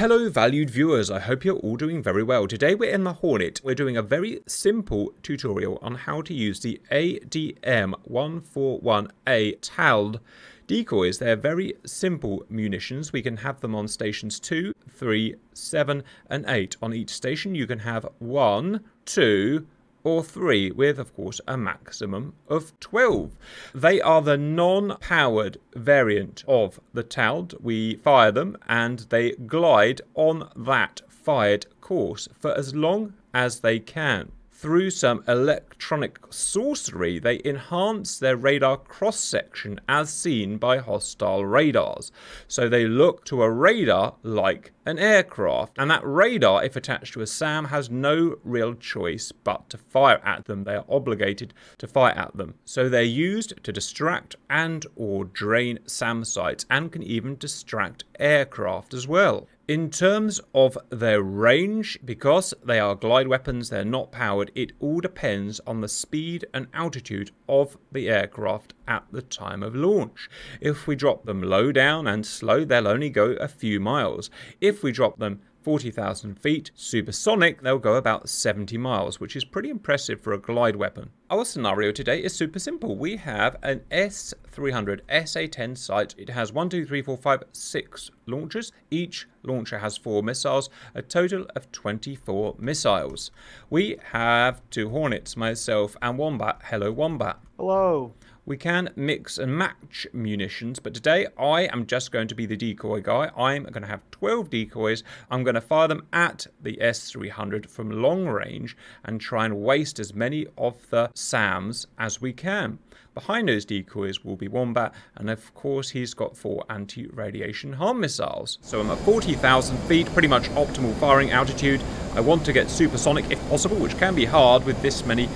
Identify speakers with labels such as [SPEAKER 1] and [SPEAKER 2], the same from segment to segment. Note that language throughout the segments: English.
[SPEAKER 1] Hello valued viewers, I hope you're all doing very well. Today we're in the Hornet. We're doing a very simple tutorial on how to use the ADM141A TALD decoys. They're very simple munitions. We can have them on stations 2, 3, 7 and 8. On each station you can have 1, 2, or 3 with of course a maximum of 12. They are the non-powered variant of the TALD. We fire them and they glide on that fired course for as long as they can through some electronic sorcery, they enhance their radar cross section as seen by hostile radars. So they look to a radar like an aircraft, and that radar, if attached to a SAM, has no real choice but to fire at them. They are obligated to fire at them. So they're used to distract and or drain SAM sites and can even distract aircraft as well. In terms of their range, because they are glide weapons, they're not powered, it all depends on the speed and altitude of the aircraft at the time of launch. If we drop them low down and slow, they'll only go a few miles. If we drop them 40,000 feet. Supersonic, they'll go about 70 miles, which is pretty impressive for a glide weapon. Our scenario today is super simple. We have an S300 SA-10 site. It has 1, 2, 3, 4, 5, 6 launchers. Each launcher has 4 missiles, a total of 24 missiles. We have two Hornets, myself and Wombat. Hello, Wombat.
[SPEAKER 2] Hello.
[SPEAKER 1] We can mix and match munitions, but today I am just going to be the decoy guy. I'm going to have 12 decoys. I'm going to fire them at the S300 from long range and try and waste as many of the SAMs as we can. Behind those decoys will be Wombat, and of course he's got four anti-radiation harm missiles. So I'm at 40,000 feet, pretty much optimal firing altitude. I want to get supersonic if possible, which can be hard with this many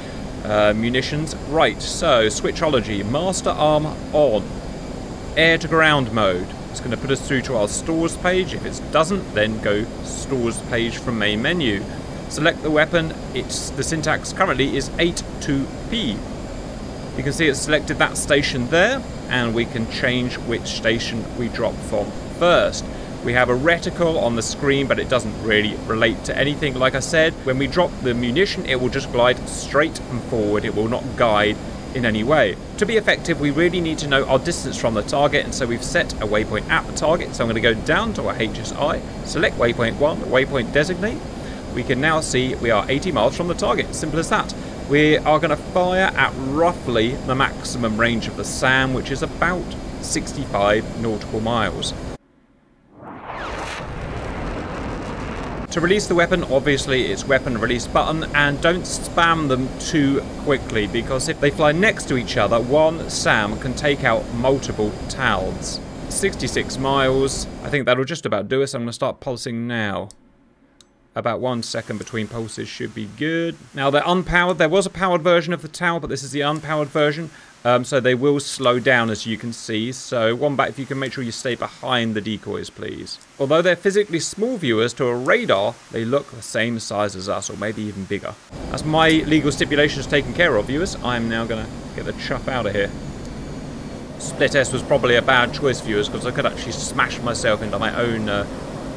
[SPEAKER 1] uh, munitions. Right, so switchology. Master arm on. Air to ground mode. It's going to put us through to our stores page. If it doesn't, then go stores page from main menu. Select the weapon. It's The syntax currently is 8-2P. You can see it's selected that station there, and we can change which station we drop from first. We have a reticle on the screen, but it doesn't really relate to anything. Like I said, when we drop the munition, it will just glide straight and forward. It will not guide in any way. To be effective, we really need to know our distance from the target, and so we've set a waypoint at the target. So I'm going to go down to our HSI, select waypoint 1, waypoint designate. We can now see we are 80 miles from the target. Simple as that. We are going to fire at roughly the maximum range of the SAM, which is about 65 nautical miles. To release the weapon, obviously it's weapon release button and don't spam them too quickly because if they fly next to each other, one SAM can take out multiple TALDs. 66 miles, I think that'll just about do us. I'm going to start pulsing now. About one second between pulses should be good. Now they're unpowered. There was a powered version of the TALD, but this is the unpowered version. Um, so they will slow down as you can see. So Wombat, if you can make sure you stay behind the decoys, please. Although they're physically small viewers to a radar, they look the same size as us, or maybe even bigger. That's my legal stipulations taken care of, viewers. I'm now going to get the chuff out of here. Split S was probably a bad choice, viewers, because I could actually smash myself into my own uh,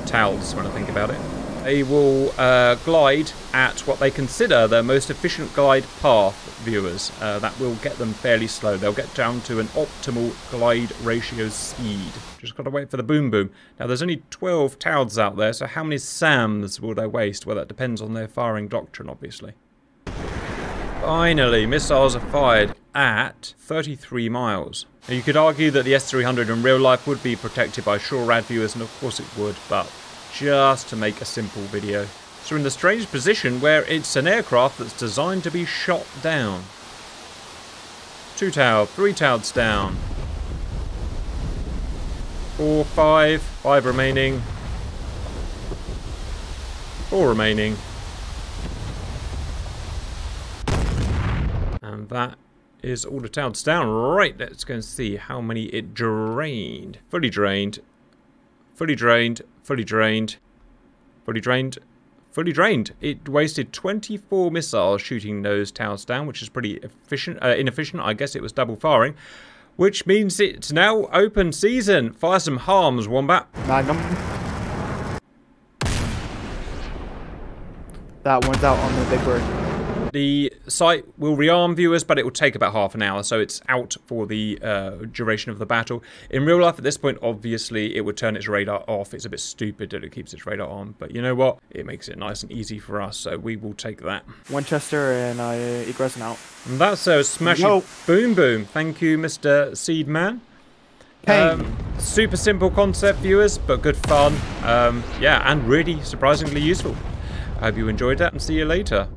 [SPEAKER 1] TALDs when I think about it they will uh, glide at what they consider the most efficient glide path, viewers. Uh, that will get them fairly slow. They'll get down to an optimal glide ratio speed. Just got to wait for the boom boom. Now, there's only 12 TALDs out there, so how many SAMs will they waste? Well, that depends on their firing doctrine, obviously. Finally, missiles are fired at 33 miles. Now, you could argue that the S-300 in real life would be protected by SHORAD viewers, and of course it would, but just to make a simple video. So we're in the strange position where it's an aircraft that's designed to be shot down. Two TALD, three TALDs down. Four, five, five remaining. Four remaining. And that is all the TALDs down. Right, let's go and see how many it drained. Fully drained fully drained, fully drained, fully drained, fully drained. It wasted 24 missiles shooting those TALDs down, which is pretty efficient, uh, inefficient. I guess it was double firing, which means it's now open season. Fire some harms, Wombat.
[SPEAKER 2] Magnum. That one's out on the big bird.
[SPEAKER 1] The site will rearm viewers, but it will take about half an hour, so it's out for the uh, duration of the battle. In real life, at this point, obviously, it would turn its radar off. It's a bit stupid that it keeps its radar on, but you know what? It makes it nice and easy for us, so we will take that.
[SPEAKER 2] Winchester and uh, Egress out.
[SPEAKER 1] And that's a smash
[SPEAKER 2] Yo.
[SPEAKER 1] boom boom. Thank you, Mr. Seedman.
[SPEAKER 2] Pain.
[SPEAKER 1] Um, super simple concept, viewers, but good fun. Um, yeah, and really surprisingly useful. I hope you enjoyed that and see you later.